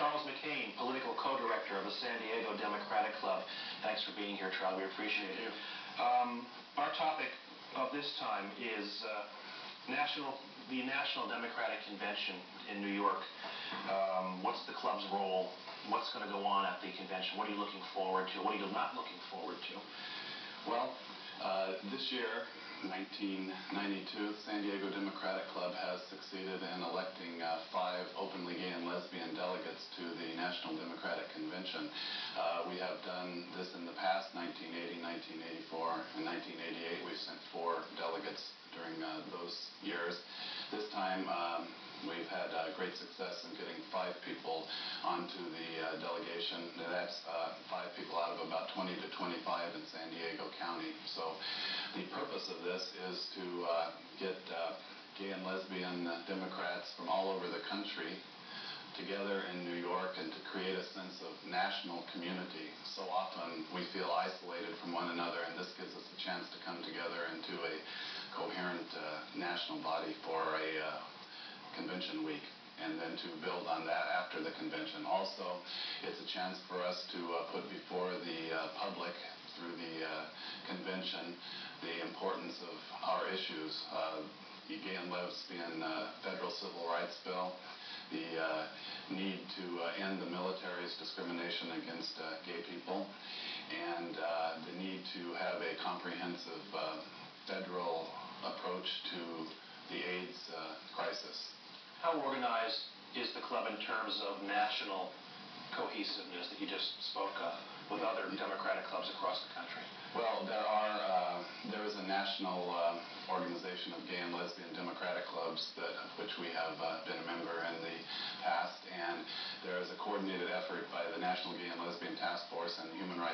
Charles McKain, political co-director of the San Diego Democratic Club. Thanks for being here, Charles. We appreciate it. Um, our topic of this time is uh, national, the National Democratic Convention in New York. Um, what's the club's role? What's going to go on at the convention? What are you looking forward to? What are you not looking forward to? Well, uh, this year 1992, San Diego Democratic Club has succeeded in electing uh, five openly gay and lesbian delegates to the National Democratic Convention. Uh, we have done this in the past, 1980, 1984, and 1988. We've sent four delegates during uh, those years. This time, um, we've had uh, great success in getting five people onto the uh, delegation. That's uh, five people out of about 20 to 25 in San Diego County. So the purpose of this is to uh, get uh, gay and lesbian Democrats from all over the country together in New York and to create a sense of national community. So often we feel isolated from one another, and this gives us a chance to come together into a coherent uh, national body for a uh, convention week and then to build on that after the convention. Also, it's a chance for us to uh, put before the uh, public through the uh, convention the importance of our issues. Uh, the gay and lesbian uh, federal civil rights bill, the uh, need to uh, end the military's discrimination against gay people, and the need to have a comprehensive federal approach to the AIDS crisis. How organized is the club in terms of national cohesiveness that you just spoke of with other Democratic clubs across the country? Well, there are uh, there is a national uh, organization of gay and lesbian democratic clubs that of which we have uh, been a member in the past, and there is a coordinated effort by the National Gay and Lesbian Task Force and Human Rights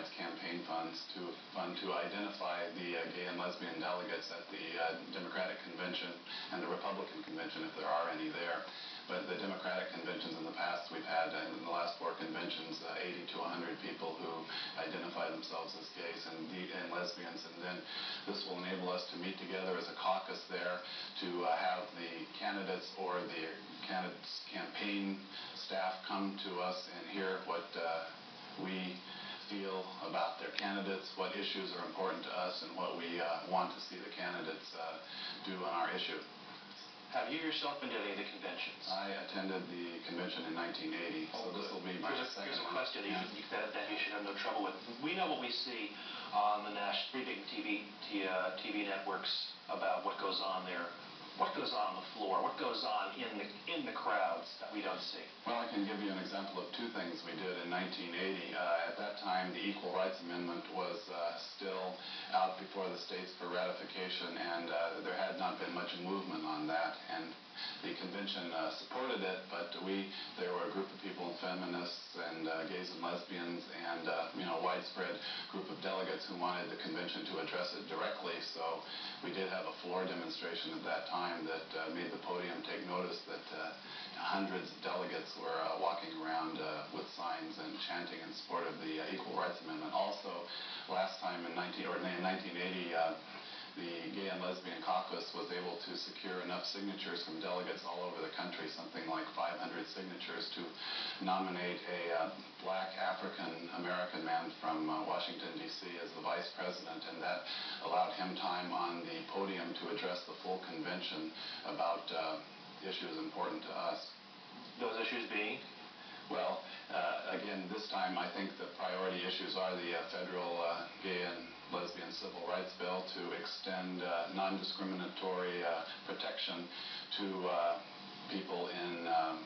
To fund to identify the uh, gay and lesbian delegates at the uh, Democratic Convention and the Republican Convention, if there are any there. But the Democratic conventions in the past, we've had uh, in the last four conventions, uh, 80 to 100 people who identify themselves as gays and, and lesbians. And then this will enable us to meet together as a caucus there to uh, have the candidates or the candidates campaign staff come to us and hear what we feel about their candidates, what issues are important to us, and what we uh, want to see the candidates uh, do on our issue. Have you yourself been to any of the conventions? I attended the convention in 1980, so this will be my here's a, second here's a question yeah. you, that, that you should have no trouble with. We know what we see on the national, three big TV, TV networks about what goes on there what goes on on the floor? What goes on in the in the crowds that we don't see? Well, I can give you an example of two things we did in 1980. Uh, at that time, the Equal Rights Amendment was uh, still out before the states for ratification, and uh, there had not been much movement on that. And the convention uh, supported it, but we there were a group of people, feminists and uh, gays and lesbians, and uh, you know widespread group of delegates who wanted the convention to address it directly. So we did have a floor demonstration at that time that uh, made the podium take notice that uh, hundreds of delegates were uh, walking around with signs and chanting in support of the Equal Rights Amendment. Also, last time in 19 or in 1980 the Gay and Lesbian Caucus was able to secure enough signatures from delegates all over the country, something like 500 signatures, to nominate a uh, black African American man from uh, Washington, D.C. as the vice president, and that allowed him time on the podium to address the full convention about uh, issues important to us. Those issues being? Well, uh, again, this time I think the priority issues are the uh, federal uh, gay and lesbian civil rights bill to extend uh, non-discriminatory uh, protection to uh, people in um,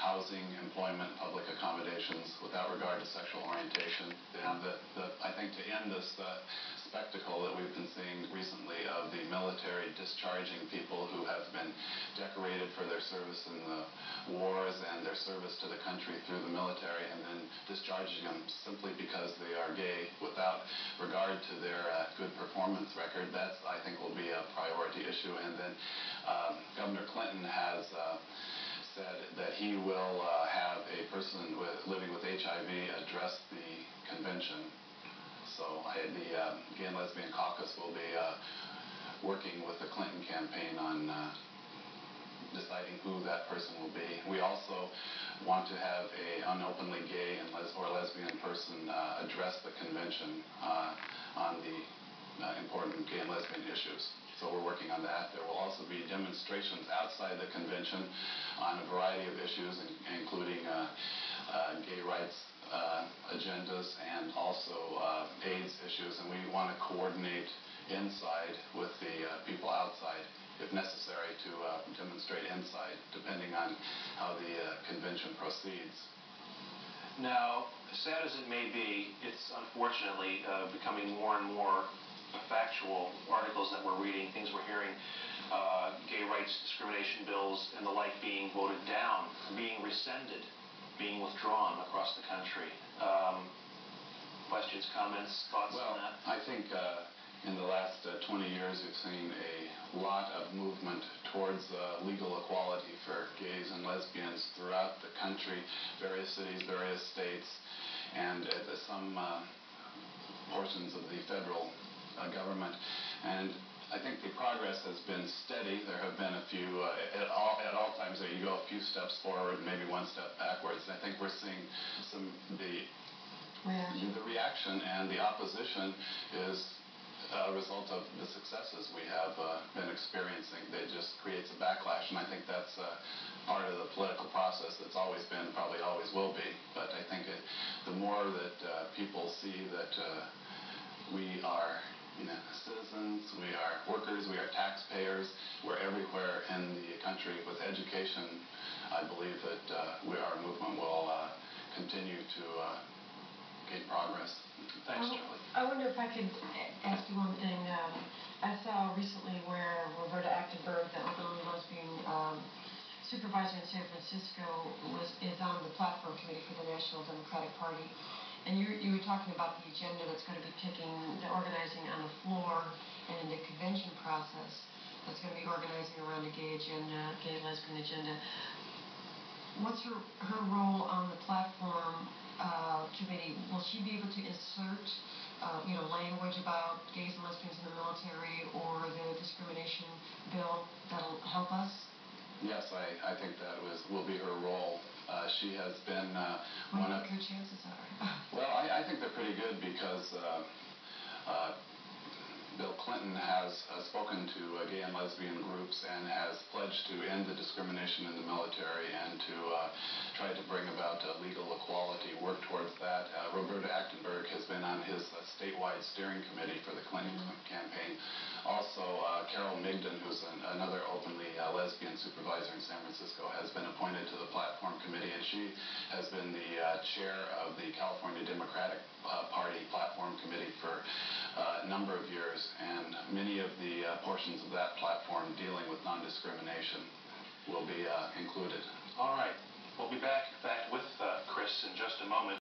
housing, employment, public accommodations without regard to sexual orientation. And the, the, I think to end this uh, spectacle that we've been seeing recently of the military discharging people who have been decorated for their service in the wars and their service to the country through the military and then discharging them simply because they are gay without regard to their uh, good performance record. That's, I think, will be a priority issue. And then um, Governor Clinton has uh, said that he will uh, have a person with, living with HIV address the convention so I, the uh, Gay and Lesbian Caucus will be uh, working with the Clinton campaign on uh, deciding who that person will be. We also want to have a unopenly gay and les- or lesbian person uh, address the convention uh, on the uh, important gay and lesbian issues. So we're working on that. There will also be demonstrations outside the convention on a variety of issues, in, including gay rights uh, agendas and also uh, AIDS issues. And we want to coordinate inside with the uh, people outside, if necessary, to uh, demonstrate inside, depending on how the uh, convention proceeds. Now, sad as it may be, it's unfortunately uh, becoming more and more factual articles that we're reading, things we're hearing, gay rights discrimination bills and the like being voted down, being rescinded, being withdrawn across the country. Um, questions, comments, thoughts Well, on that? I think uh, in the last uh, 20 years, we've seen a lot of movement towards uh, legal equality for gays and lesbians throughout the country, various cities, various states, and uh, some uh, portions of the federal uh, government. And I think the progress has been steady. There have been a few, uh, at, all, at all times, there you go a few steps forward, and maybe one step backwards. I think we're seeing some the Reaction. the reaction and the opposition is a result of the successes we have uh, been experiencing. It just creates a backlash, and I think that's uh, part of the political process that's always been, probably always will be. But I think it, the more that uh, people see that uh, we are you know, citizens, we are workers, we are taxpayers, we're everywhere in the country with education, I believe that uh, we, our movement will uh, continue to uh, gain progress. Thanks, I w- Charlie. I wonder if I could ask you one thing. Um, I saw recently where Roberta Achtenberg, the openly lesbian um, supervisor in San Francisco, was is on the platform committee for the National Democratic Party. And you, you were talking about the agenda that's going to be taking, the organizing on the floor and the convention process that's going to be organizing around a gay agenda, gay lesbian agenda. What's her, her role on the platform uh, committee? Will she be able to insert, uh, you know, language about gays and lesbians in the military or the discrimination bill that'll help us? Yes, I, I think that was will be her role. Uh, she has been uh, one of her chances are? I, think they're pretty good because uh, uh, Bill Clinton has uh, spoken to uh, gay and lesbian groups and has pledged to end the discrimination in the military and to uh, try to bring about uh, legal equality, that. Uh, Roberta Achtenberg has been on his uh, statewide steering committee for the Clinton campaign. Also, uh, Carol Migden, who's an, another openly uh, lesbian supervisor in San Francisco, has been appointed to the platform committee, and she has been the uh, chair of the California Democratic Party platform committee for a number of years, and many of the portions of that platform dealing with non-discrimination will be included. All right. We'll be back, in fact, with uh, Chris in just a moment.